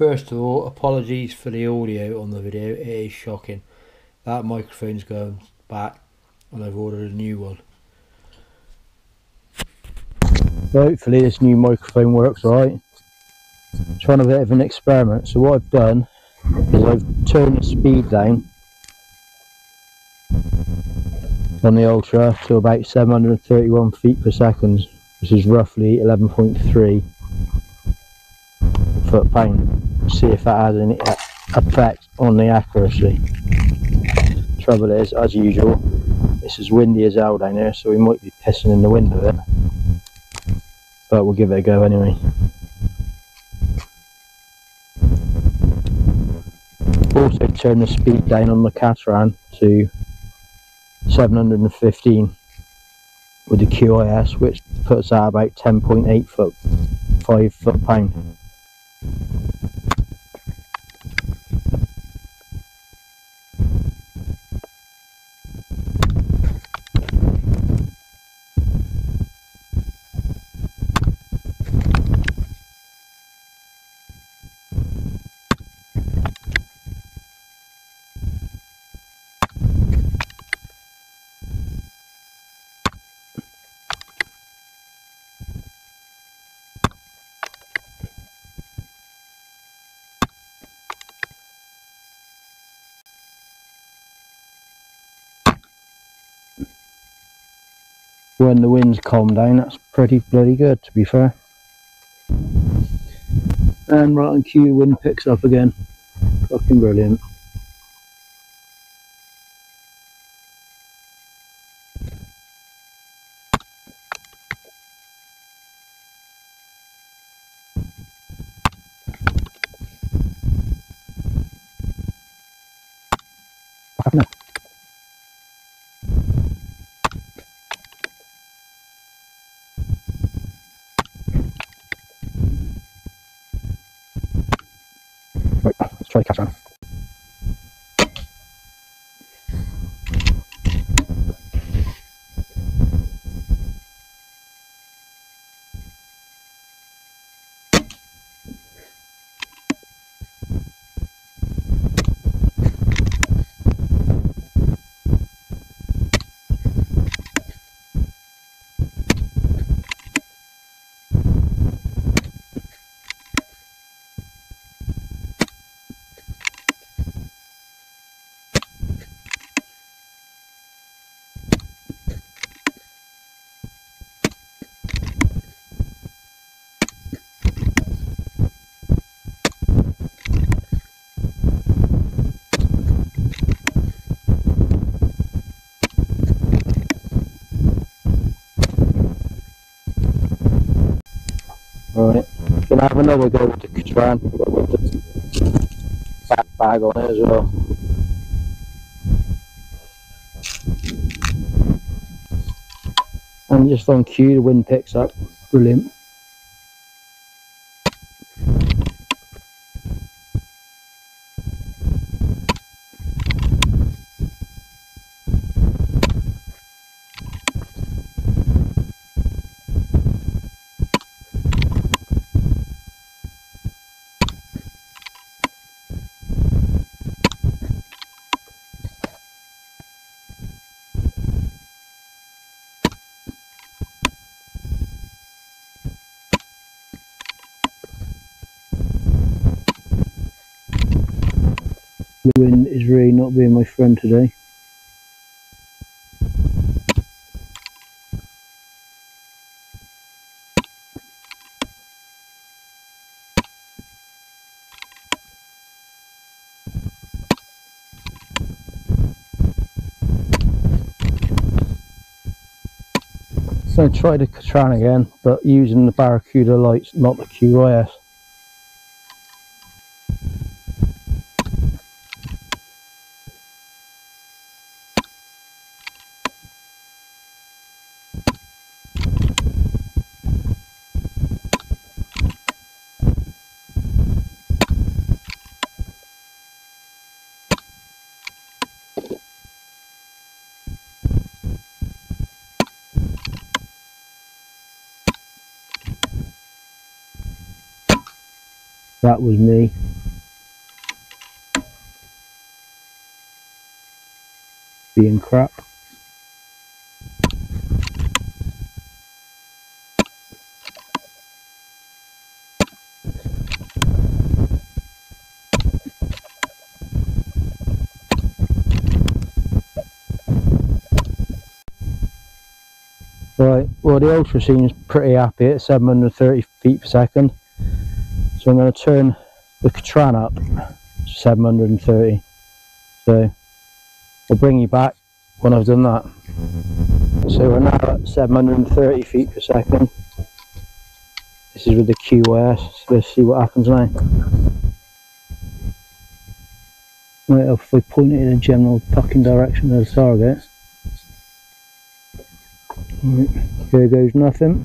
First of all, apologies for the audio on the video. It is shocking. That microphone's going back and I've ordered a new one. Hopefully this new microphone works right. Trying a bit of an experiment. So what I've done is I've turned the speed down on the Ultra to about 731 feet per second, which is roughly 11.3 foot pound. See if that has any effect on the accuracy. Trouble is, as usual, it's as windy as hell down here, so we might be pissing in the wind a bit. But we'll give it a go anyway. Also turn the speed down on the Caterham to 715 with the QYS which puts out about 10.8 foot 5 foot pound when the winds calm down that's pretty bloody good to be fair. And right on cue wind picks up again. Fucking brilliant try to catch on. Right, gonna have another go with the Catran with the fat bag on it as well. And just on cue, the wind picks up. Brilliant. Wind is really not being my friend today. So I tried the Catran again, but using the Barracuda lights, not the QYS. That was me. Being crap. Right, well the ultra seems pretty happy at 730 feet per second. So I'm going to turn the Catran up to 730. So I'll bring you back when I've done that. So we're now at 730 feet per second. This is with the QYS, so let's see what happens now. Right, if we point it in a general fucking direction of the target. Right, here goes nothing.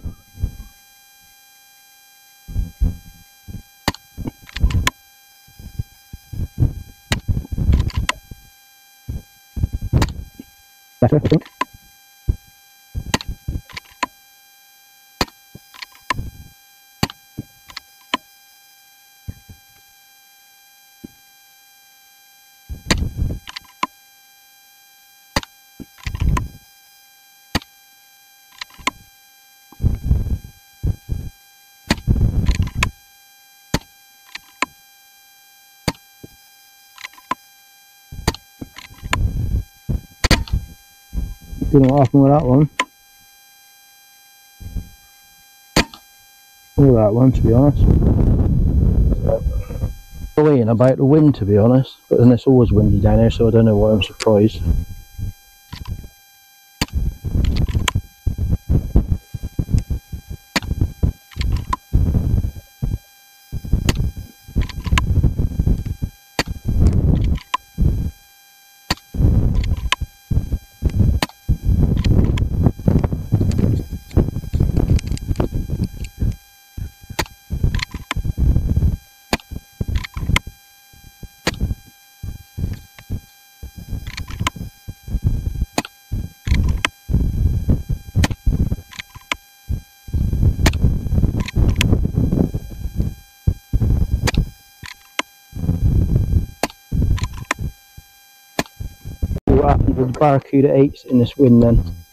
好吃好 Don't know what happened with that one. Or that one, to be honest. Worrying about the wind, to be honest. But then it's always windy down here, so I don't know why I'm surprised. Barracuda 8s in this wind then.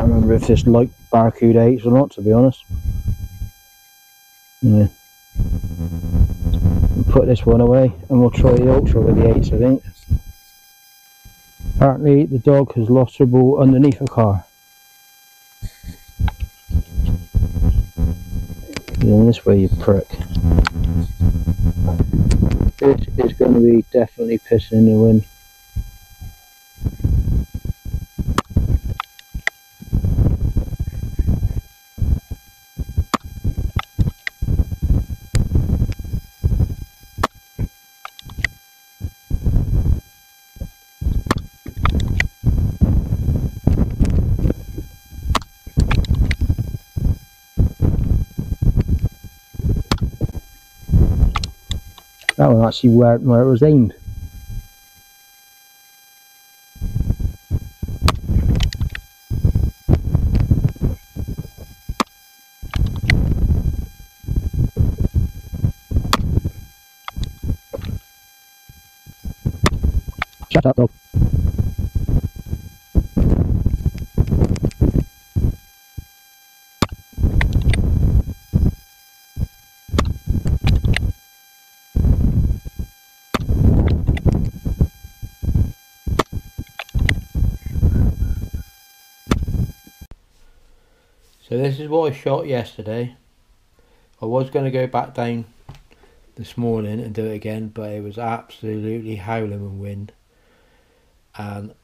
Can't remember if this like Barracuda 8s or not, to be honest. Yeah. Put this one away and we'll try the Ultra with the 8s, I think. Apparently the dog has lost her ball underneath a car. In this way, you prick. This is going to be definitely pissing in the wind. That one actually where, where it was aimed. Shut up, dog. So this is what I shot yesterday. I was going to go back down this morning and do it again, but it was absolutely howling with wind. and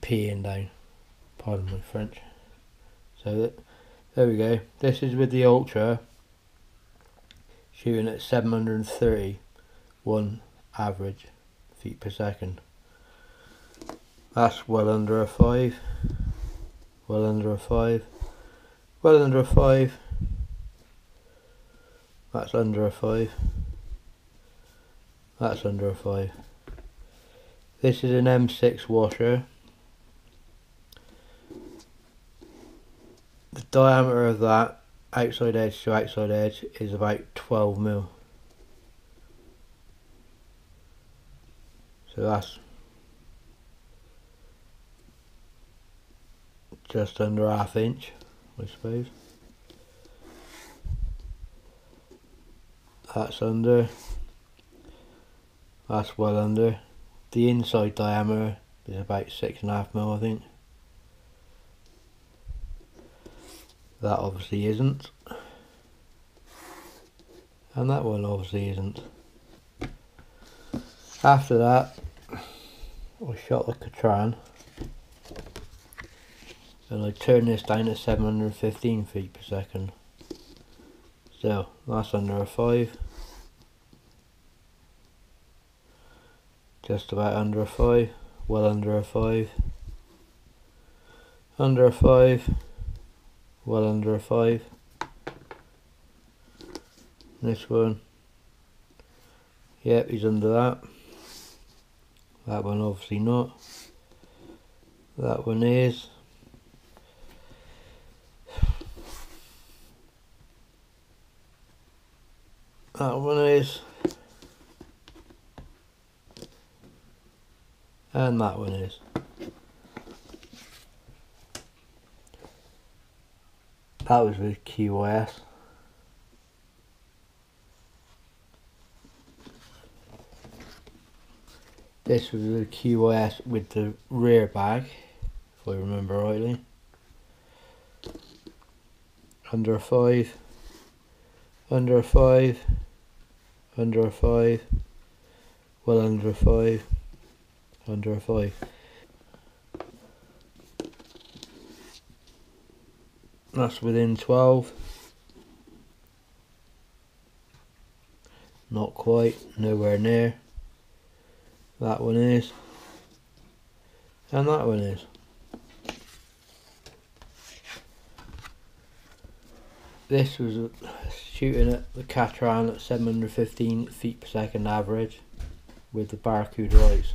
peeing down. Pardon my French. So there we go. This is with the Ultra shooting at 731 average feet per second. That's well under a 5. Well under a 5. Well under a 5. That's under a 5. That's under a 5. This is an M6 washer. The diameter of that outside edge to outside edge is about 12 mil. So that's just under half inch, I suppose. That's under. That's well under. The inside diameter is about six and a half mil, I think. That obviously isn't. And that one obviously isn't. After that, I shot the Catran and I turn this down to 715 feet per second. So that's under a 5. Just about under a 5, well under a 5. Under a 5, well under a 5. This one, yep, he's under that. That one obviously not. That one is. That one is. And that one is. That was with QYS. This was with QYS with the rear bag, if I remember rightly. Under 5, under 5, under a 5, well under a 5, under a 5. That's within 12. Not quite, nowhere near. That one is. And that one is. This was shooting at the Catran at 715 feet per second average with the Barracuda lights.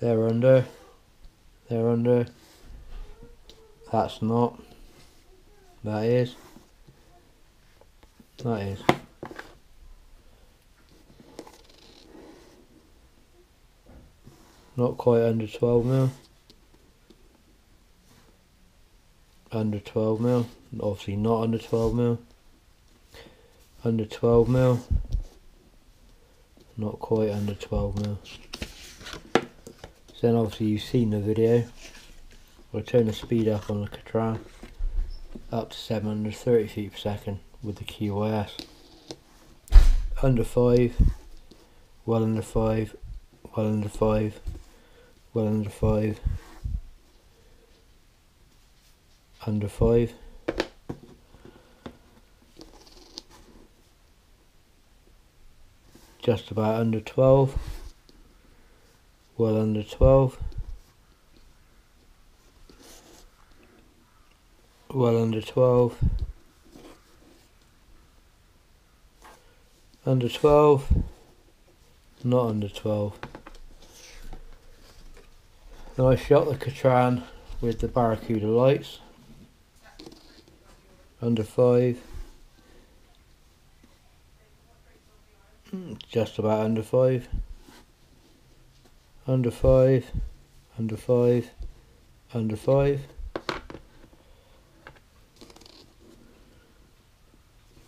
They're under. They're under. That's not. That is. That is. Not quite under 12 mil. Under 12 mil. Obviously not under 12 mil. Under 12 mil. Not quite under 12 mil. So then obviously you've seen the video. I'll turn the speed up on the Catran up to 730 feet per second with the QYS under 5 well under 5 well under 5 well under 5 under 5 just about under 12 well under 12 well under 12 under 12 not under 12 now I shot the Catran with the Barracuda lights under five. Just about under five. Under five. Under five. Under five.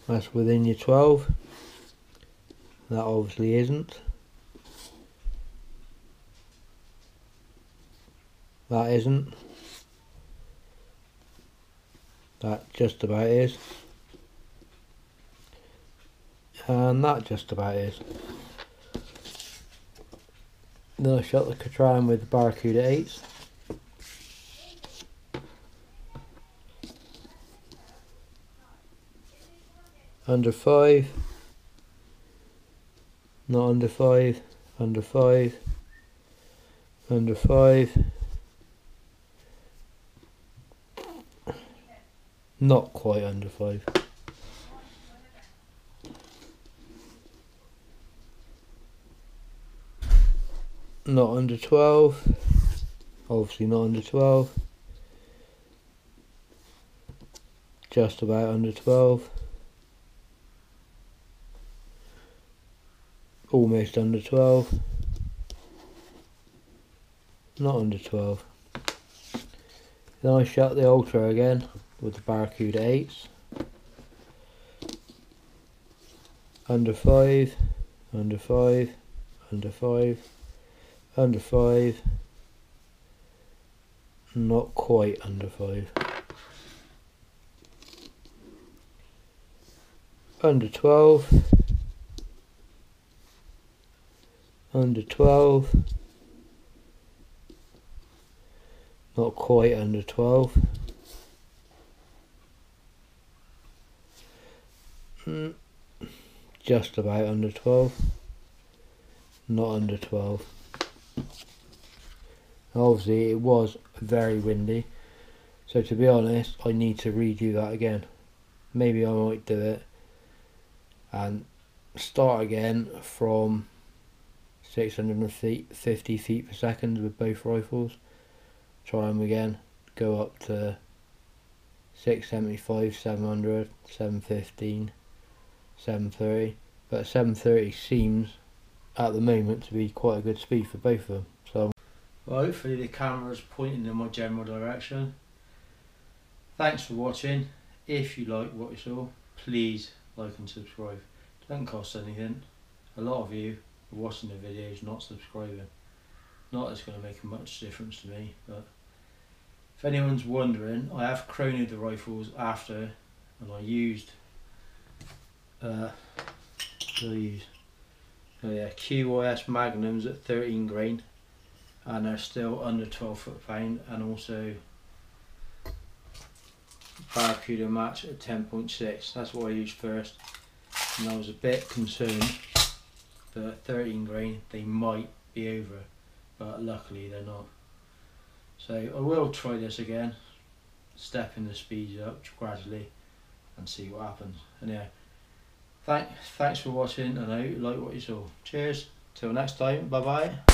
That's within your 12 that obviously isn't. That isn't that just about is and that just about is Then I shot the Catran with the Barracuda 8s. Under 5. Not under 5. Under 5. Under 5. Not quite under 5. not under 12 obviously not under 12 just about under 12 almost under 12 not under 12 then I shut the ultra again with the Barracuda 8s under 5 under 5 under 5 under 5 not quite under 5 under 12 under 12 not quite under 12 just about under 12 not under 12 obviously it was very windy. So to be honest I need to redo that again. Maybe I might do it and start again from 650 feet per second with both rifles. Try them again. Go up to 675 700 715 730 but 730 seems at the moment to be quite a good speed for both of them so well, hopefully the camera is pointing in my general direction. Thanks for watching. If you like what you saw, please like and subscribe. It doesn't cost anything. A lot of you are watching the videos not subscribing. Not it's going to make much difference to me, but if anyone's wondering, I have chronoed the rifles after and I used uh, used oh yeah, QYS Magnums at 13 grain and they're still under 12 foot pound and also Barracuda match at 10.6 that's what I used first and I was a bit concerned that 13 grain they might be over but luckily they're not. So I will try this again stepping the speeds up gradually and see what happens. Anyway thank, thanks for watching and I hope you like what you saw. Cheers. Till next time bye bye